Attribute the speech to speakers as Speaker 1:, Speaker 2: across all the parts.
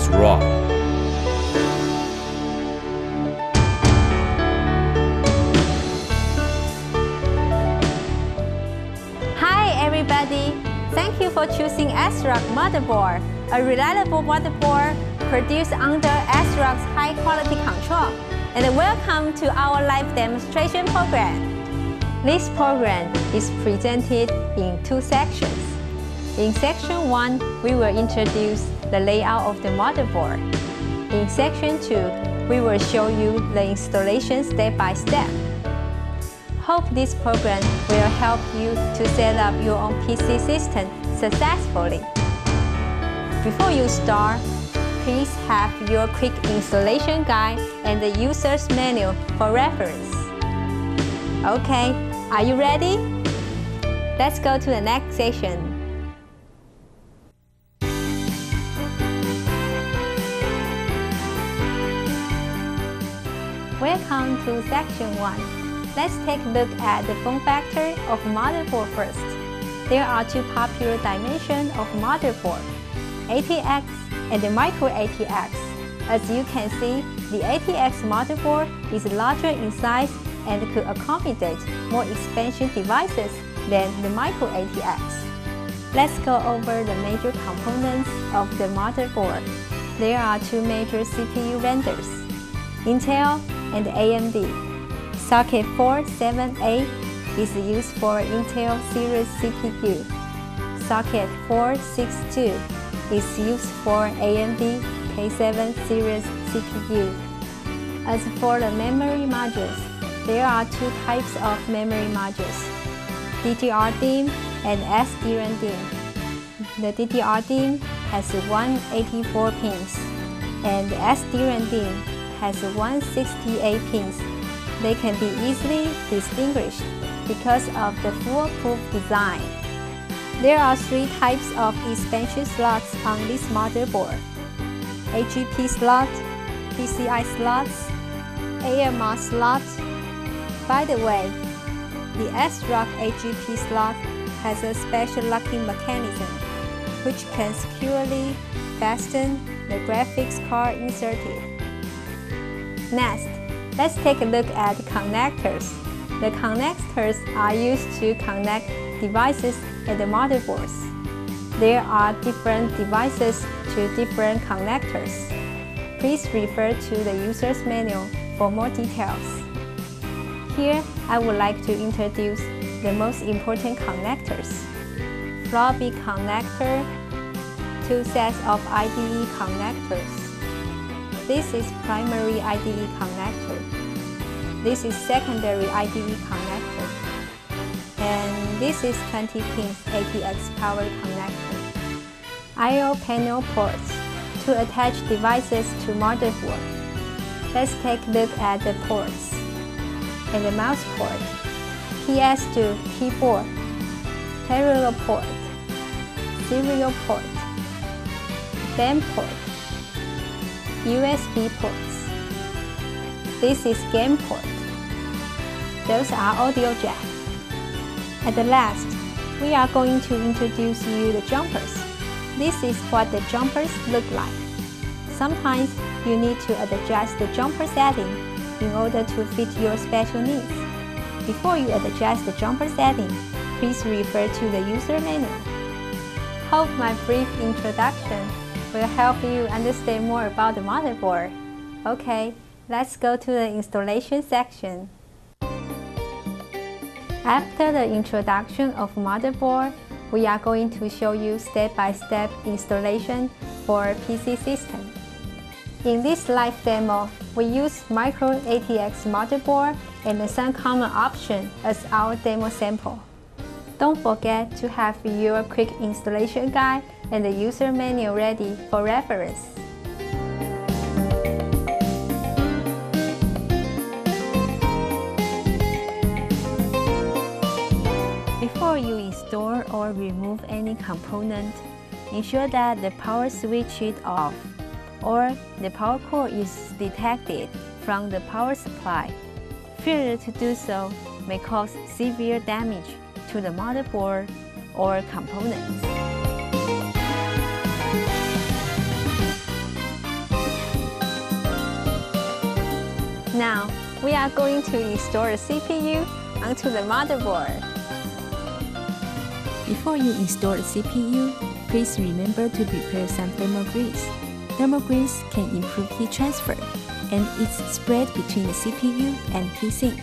Speaker 1: ASRock.
Speaker 2: Hi everybody! Thank you for choosing ASRock motherboard, a reliable motherboard produced under ASRock's high quality control. And welcome to our live demonstration program. This program is presented in two sections. In section 1, we will introduce the layout of the motherboard. In section 2, we will show you the installation step by step. Hope this program will help you to set up your own PC system successfully. Before you start, please have your quick installation guide and the user's manual for reference. Okay, are you ready? Let's go to the next section. Welcome to section 1. Let's take a look at the form factor of motherboard first. There are two popular dimensions of motherboard, ATX and the micro ATX. As you can see, the ATX motherboard is larger in size and could accommodate more expansion devices than the micro ATX. Let's go over the major components of the motherboard. There are two major CPU vendors, Intel and AMD. Socket 478 is used for Intel series CPU. Socket 462 is used for AMD K7 series CPU. As for the memory modules, there are two types of memory modules, DDR-DIMM and SDRAM-DIMM. The DDR-DIMM has 184 pins, and the SDRAM-DIMM has 168 pins. They can be easily distinguished because of the foolproof design. There are three types of expansion slots on this motherboard. AGP slot, PCI slots, AMR slot. By the way, the ASRock AGP slot has a special locking mechanism which can securely fasten the graphics card inserted. Next, let's take a look at connectors. The connectors are used to connect devices and the motherboards. There are different devices to different connectors. Please refer to the user's manual for more details. Here, I would like to introduce the most important connectors. Floppy connector, two sets of IDE connectors, this is primary IDE connector. This is secondary IDE connector. And this is 20 pins ATX power connector. I.O. panel ports to attach devices to motherboard. Let's take a look at the ports. And the mouse port, PS2 keyboard, parallel port, serial port, LAN port, USB ports. This is game port. Those are audio jack. At the last, we are going to introduce you the jumpers. This is what the jumpers look like. Sometimes you need to adjust the jumper setting in order to fit your special needs. Before you adjust the jumper setting, please refer to the user manual. Hope my brief introduction will help you understand more about the motherboard. Okay, let's go to the installation section. After the introduction of motherboard, we are going to show you step-by-step -step installation for PC system. In this live demo, we use micro ATX motherboard and some common option as our demo sample. Don't forget to have your quick installation guide and the user manual ready for reference. Before you install or remove any component, ensure that the power switch is off or the power cord is detected from the power supply. Failure to do so may cause severe damage to the motherboard or components. Now, we are going to install the CPU onto the motherboard.
Speaker 1: Before you install the CPU, please remember to prepare some thermal grease. Thermal grease can improve heat transfer, and it's spread between the CPU and heatsink.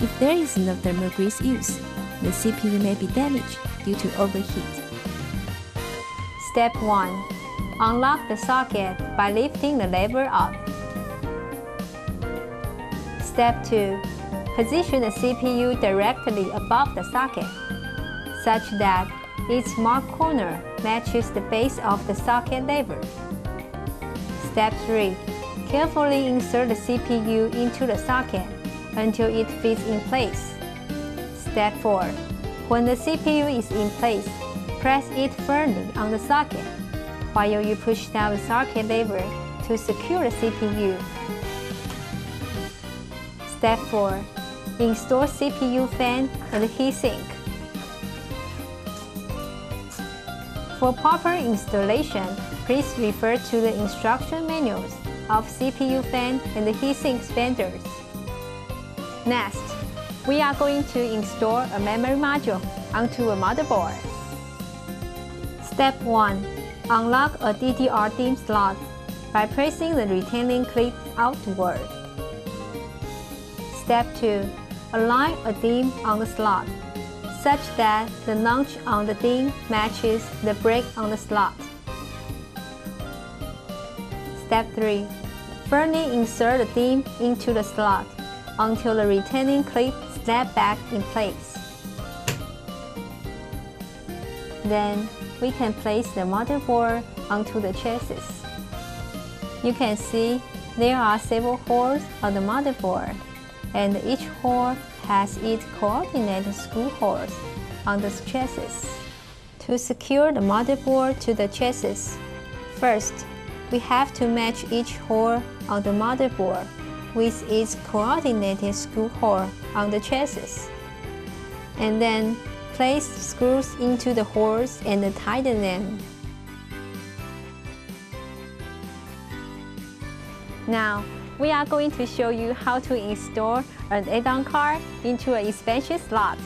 Speaker 1: If there is no thermal grease used, the CPU may be damaged due to overheat.
Speaker 2: Step 1. Unlock the socket by lifting the lever up. Step 2. Position the CPU directly above the socket, such that its marked corner matches the base of the socket lever. Step 3. Carefully insert the CPU into the socket until it fits in place. Step 4. When the CPU is in place, press it firmly on the socket while you push down the socket lever to secure the CPU. Step 4. Install CPU fan and heatsink. For proper installation, please refer to the instruction manuals of CPU fan and heatsink vendors. Next, we are going to install a memory module onto a motherboard. Step 1. Unlock a DDR DIMM slot by pressing the retaining clip outward. Step 2. Align a DIMM on the slot, such that the notch on the DIMM matches the break on the slot. Step 3. Firmly insert the DIMM into the slot until the retaining clip snaps back in place. Then, we can place the motherboard onto the chassis. You can see there are several holes on the motherboard and each hole has its coordinate screw holes on the chassis. To secure the motherboard to the chassis, first, we have to match each hole on the motherboard with its coordinated screw hole on the chassis. And then place screws into the holes and tighten them. Now, we are going to show you how to install an add-on card into an expansion slot.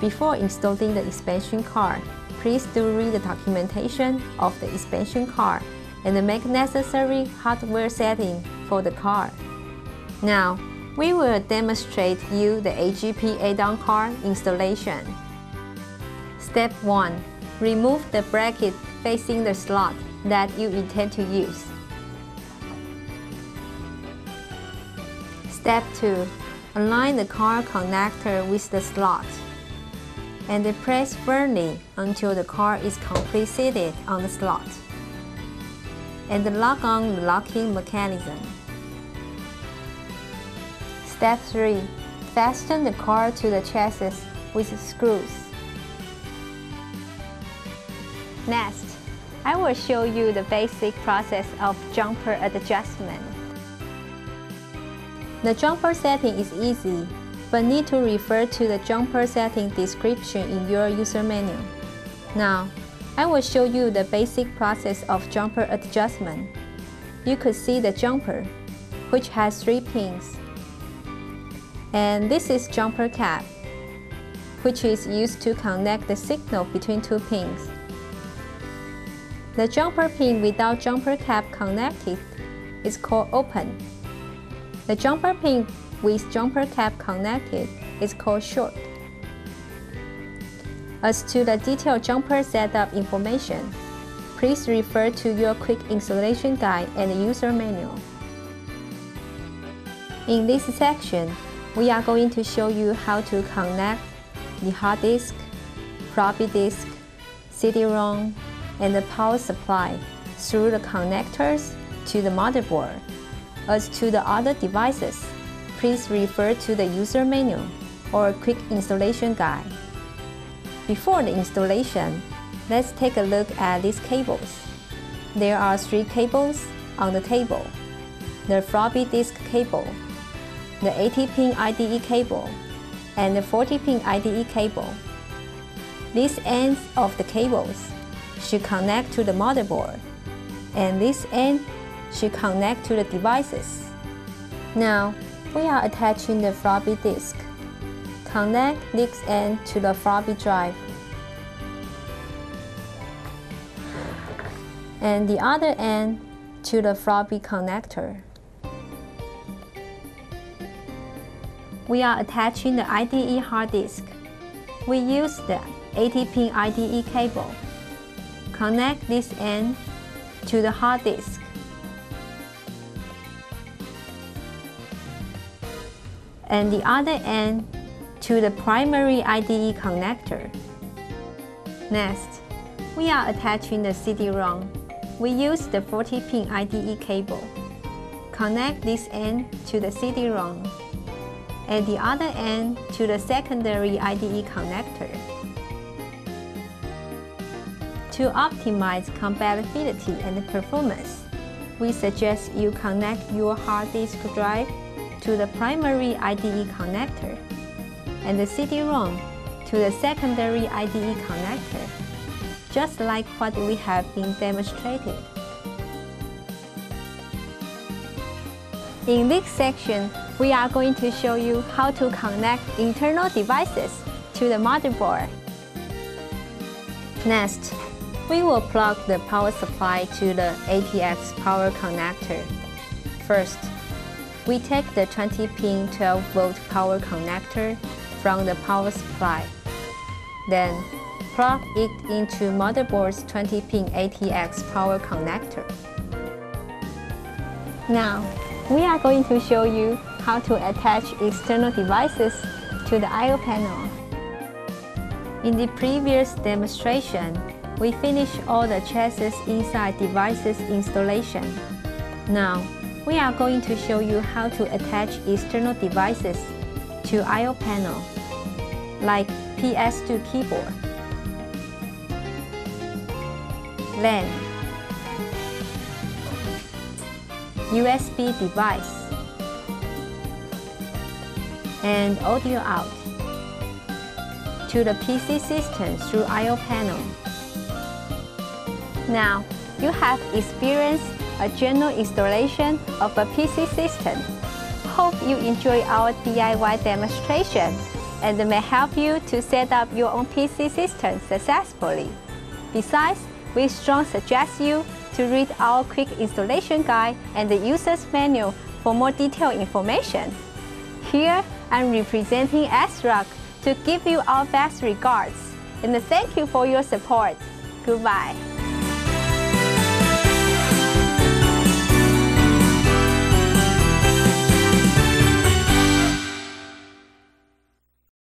Speaker 2: Before installing the expansion card, please do read the documentation of the expansion card and make necessary hardware setting for the card. Now, we will demonstrate you the AGP add-on card installation. Step 1. Remove the bracket facing the slot that you intend to use. Step 2. Align the car connector with the slot and press firmly until the car is completely seated on the slot and lock on the locking mechanism. Step 3. Fasten the car to the chassis with screws. Next, I will show you the basic process of jumper adjustment. The jumper setting is easy, but need to refer to the jumper setting description in your user manual. Now, I will show you the basic process of jumper adjustment. You could see the jumper, which has three pins. And this is jumper cap, which is used to connect the signal between two pins. The jumper pin without jumper cap connected is called open. The jumper pin with jumper cap connected is called short. As to the detailed jumper setup information, please refer to your quick installation guide and user manual. In this section, we are going to show you how to connect the hard disk, floppy disk, CD-ROM, and the power supply through the connectors to the motherboard. As to the other devices, please refer to the user manual or quick installation guide. Before the installation, let's take a look at these cables. There are three cables on the table. The floppy disk cable, the 80-pin IDE cable, and the 40-pin IDE cable. These ends of the cables should connect to the motherboard, and this end should connect to the devices. Now, we are attaching the floppy disk. Connect this end to the floppy drive. And the other end to the floppy connector. We are attaching the IDE hard disk. We use the 80-pin IDE cable. Connect this end to the hard disk. And the other end to the primary IDE connector. Next, we are attaching the CD-ROM. We use the 40-pin IDE cable. Connect this end to the CD-ROM and the other end to the secondary IDE connector. To optimize compatibility and performance, we suggest you connect your hard disk drive to the primary IDE connector and the CD-ROM to the secondary IDE connector, just like what we have been demonstrated. In this section, we are going to show you how to connect internal devices to the motherboard. Next, we will plug the power supply to the ATX power connector. First, we take the 20-pin 12-volt power connector from the power supply. Then, plug it into motherboard's 20-pin ATX power connector. Now, we are going to show you how to attach external devices to the I.O. panel. In the previous demonstration, we finished all the chassis inside devices installation. Now, we are going to show you how to attach external devices to I.O. panel, like PS2 keyboard, LAN, USB device, and audio out to the PC system through I.O. panel. Now, you have experienced a general installation of a PC system. Hope you enjoy our DIY demonstration and may help you to set up your own PC system successfully. Besides, we strongly suggest you to read our quick installation guide and the user's manual for more detailed information. Here, I'm representing ASRock to give you our best regards and thank you for your support. Goodbye.